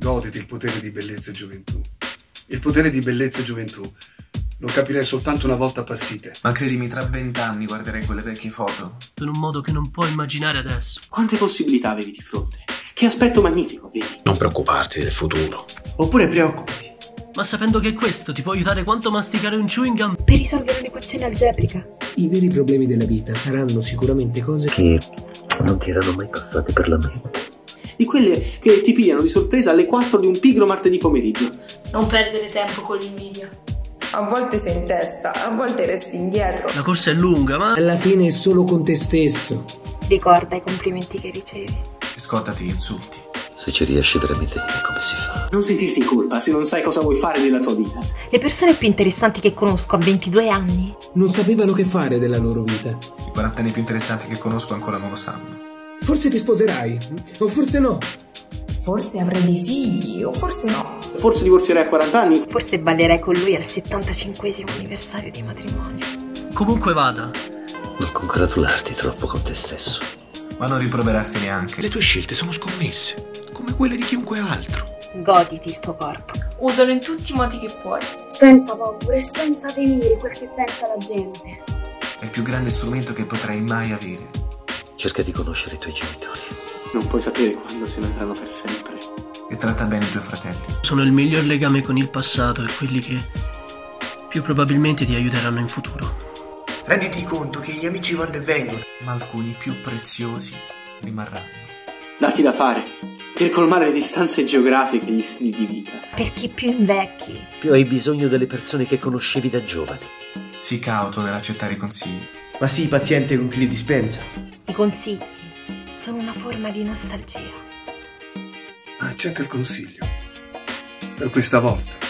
Goditi il potere di bellezza e gioventù. Il potere di bellezza e gioventù lo capirei soltanto una volta appassite. Ma credimi, tra vent'anni guarderei quelle vecchie foto. In un modo che non puoi immaginare adesso. Quante possibilità avevi di fronte? Che aspetto magnifico avevi? Non preoccuparti del futuro. Oppure preoccupati. Ma sapendo che questo ti può aiutare quanto masticare un chewing gum. Per risolvere un'equazione algebrica. I veri problemi della vita saranno sicuramente cose che non ti erano mai passate per la mente. Di quelle che ti pigliano di sorpresa alle 4 di un pigro martedì pomeriggio. Non perdere tempo con l'invidia. A volte sei in testa, a volte resti indietro. La corsa è lunga, ma. Alla fine è solo con te stesso. Ricorda i complimenti che ricevi. Scottati gli insulti. Se ci riesci veramente dimmi come si fa. Non sentirti in colpa se non sai cosa vuoi fare della tua vita. Le persone più interessanti che conosco a 22 anni non sapevano che fare della loro vita. I 40 anni più interessanti che conosco ancora non lo sanno. Forse ti sposerai, o forse no. Forse avrai dei figli, o forse no. Forse divorzierai a 40 anni. Forse ballerai con lui al 75 anniversario di matrimonio. Comunque vada. Non congratularti troppo con te stesso. Ma non riproverarti neanche. Le tue scelte sono scommesse, come quelle di chiunque altro. Goditi il tuo corpo. Usalo in tutti i modi che puoi. Senza paura e senza temere quel che pensa la gente. È il più grande strumento che potrai mai avere. Cerca di conoscere i tuoi genitori. Non puoi sapere quando se ne andranno per sempre. E tratta bene i tuoi fratelli. Sono il miglior legame con il passato e quelli che più probabilmente ti aiuteranno in futuro. Renditi conto che gli amici vanno e vengono, ma alcuni più preziosi rimarranno. Dati da fare per colmare le distanze geografiche e gli stili di vita. Per chi più invecchi. Più hai bisogno delle persone che conoscevi da giovane. Sii cauto nell'accettare i consigli. Ma sii paziente con chi li dispensa. I consigli sono una forma di nostalgia. Accetta il consiglio. Per questa volta.